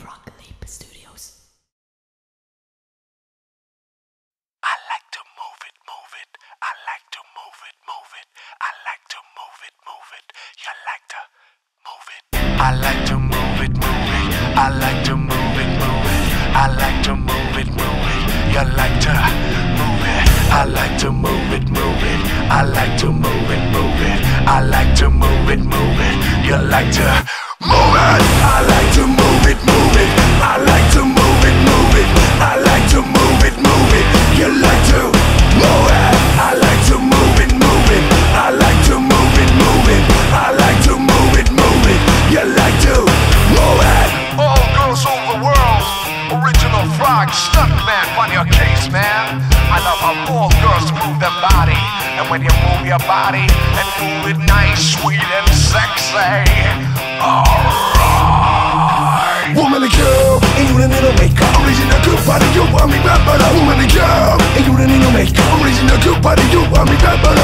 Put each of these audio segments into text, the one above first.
Leap Studios. I like to move it, move it. I like to move it, move it. I like to move it, move it. You like to move it. I like to move it, move it. I like to move it, move it. I like to move it, move it. You like to move it. I like to move it, move it. I like to case, man. I love how all girls move their body, and when you move your body and move it nice, sweet and sexy. Alright. Woman and girl, and you don't need no makeup. Original good body, you want me bad, but woman and girl, and you don't need no makeup. Original good body, you want me bad, but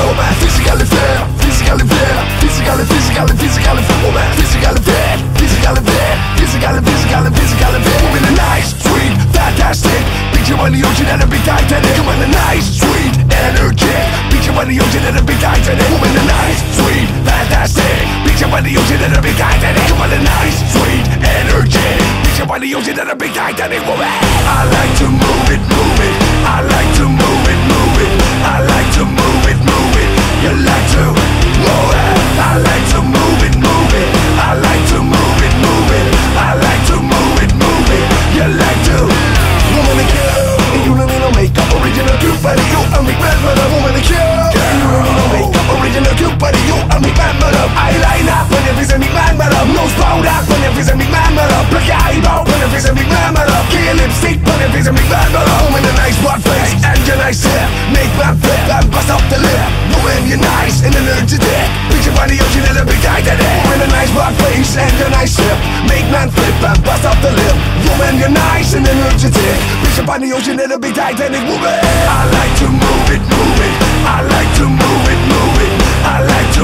the ocean and a big Titanic. Woman. I like to move it, move it. I like to move it, move it. I like to move it, move it. You like to you're nice and energetic. Picture by the ocean and a big Titanic. Woman, I like to move it, move it. I like to move it, move it. I like to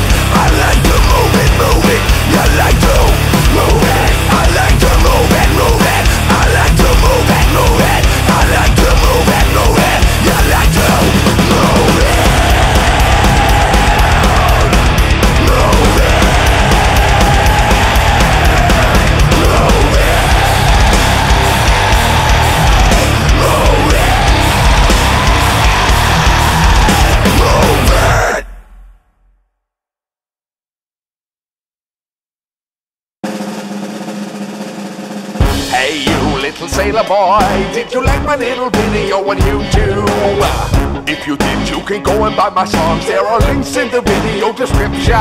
Little sailor boy, did you like my little video on YouTube? If you did, you can go and buy my songs. There are links in the video description.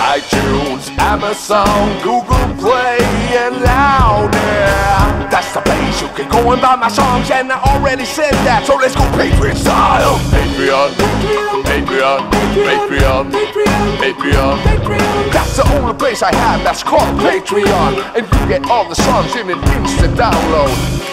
iTunes, Amazon, Google Play, and Loudr. That's the place you can go and buy my songs. And I already said that, so let's go Patreon style. Patreon, Patreon, Patreon, Patreon, Patreon. That's the only place I have that's called Patreon. And you get all the songs in an instant download.